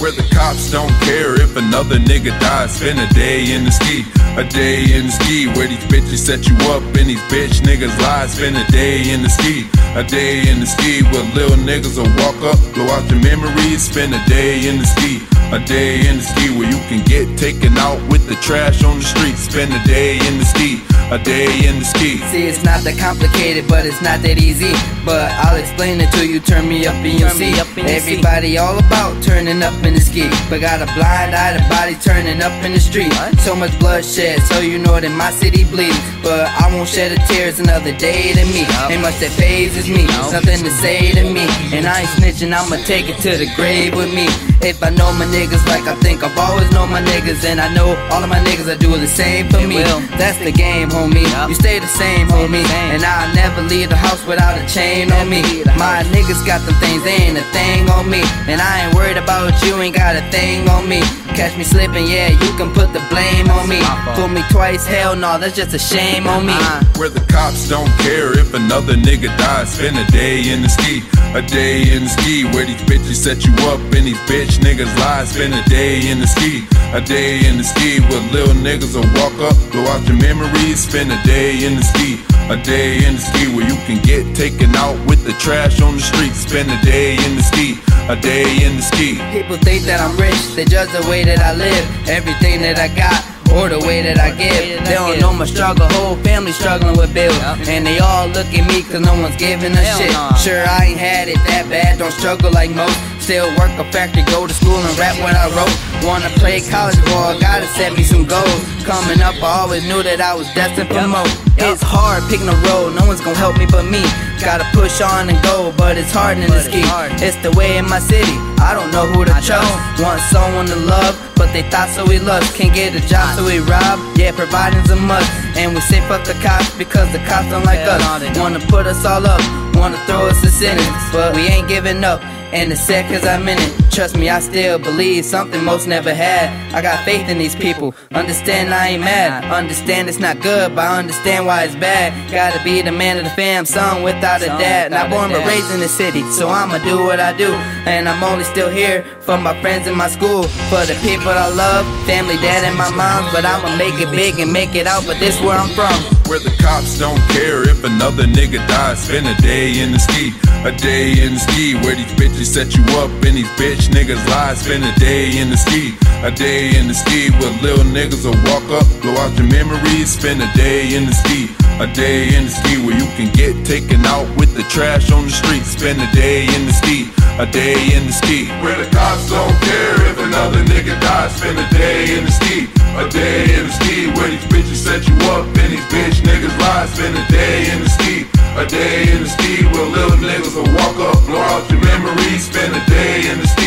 Where the cops don't care if another nigga dies. Spend a day in the skee, a day in the skee. Where these bitches set you up and these bitch niggas lie. Spend a day in the skee, a day in the skee. Where little niggas will walk up, blow out your memories. Spend a day in the skee, a day in the skee. Where you can get taken out with the trash on the street. Spend a day in the skee a day in the skee. See, it's not that complicated, but it's not that easy. But I'll explain it to you, turn me up and you'll see. Everybody all about turning up in the skee. But got a blind eye, the body turning up in the street. So much bloodshed, so you know that my city bleeds. But I won't shed a tear, it's another day to me. Ain't much that phases me, nothing to say to me. And I ain't snitching, I'ma take it to the grave with me. If I know my niggas like I think I've always known my niggas, and I know all of my niggas are doing the same for me. That's the game, homie. You stay the same, homie. And I'll never leave the house without a chain on me. My niggas got them things, they ain't a thing on me. And I ain't worried about you, ain't got a thing on me. Catch me slipping, yeah, you can put the blame on me. Fool me twice, hell no, that's just a shame on me. Where the cops don't care if another nigga dies. Spend a day in the skee, a day in the skee. Where these bitches set you up and these bitch niggas lie. Spend a day in the skee, a day in the skee. Where little niggas will walk up, blow out your memories. Spend a day in the skee, a day in the skee. Where you can get taken out with the trash on the street. Spend a day in the skee, a day in the skee. People think that I'm rich, they judge the way that I live, everything that I got. Or the way that I give. They don't know my struggle, whole family struggling with bills. And they all look at me cause no one's giving a shit. Sure, I ain't had it that bad, don't struggle like most. Still work a factory, go to school and rap what I wrote. Wanna play college ball, gotta set me some goals. Coming up, I always knew that I was destined for more. It's hard picking a road, no one's gonna help me but me. Gotta push on and go, but it's hard in the skee. It's the way in my city, I don't know who to trust. Want someone to love, but they thought so we lust. Can't get a job, so we rob. Yeah, providing's a must. And we say fuck the cops because the cops don't like us. Wanna put us all up, wanna throw us a sentence, but we ain't giving up. And sad cause I'm in it. Trust me, I still believe something most never had. I got faith in these people. Understand I ain't mad. Understand it's not good, but I understand why it's bad. Gotta be the man of the fam, son without a dad. Not born but raised in the city, so I'ma do what I do. And I'm only still here for my friends in my school. For the people I love, family, dad, and my mom. But I'ma make it big and make it out, but this where I'm from. Where the cops don't care if another nigga dies. Spend a day in the skee, a day in the skee. Where these bitches set you up and these bitch niggas lie. Spend a day in the skee, a day in the skee. Where little niggas will walk up, blow out your memories. Spend a day in the skee, a day in the skee. Where you can get taken out with the trash on the street. Spend a day in the skee, a day in the skee. Where the cops don't care if another nigga dies. Spend a day in the skee, a day in the skee. Where these bitches set you up and these bitch niggas lie. Spend a day in the skee, a day in the skee. Where little niggas will walk up, blow out your memories. Spend a day in the skee,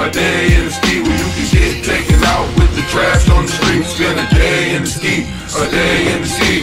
a day in the skee. Where you can get taken out with the trash on the street. Spend a day in the skee, a day in the skee.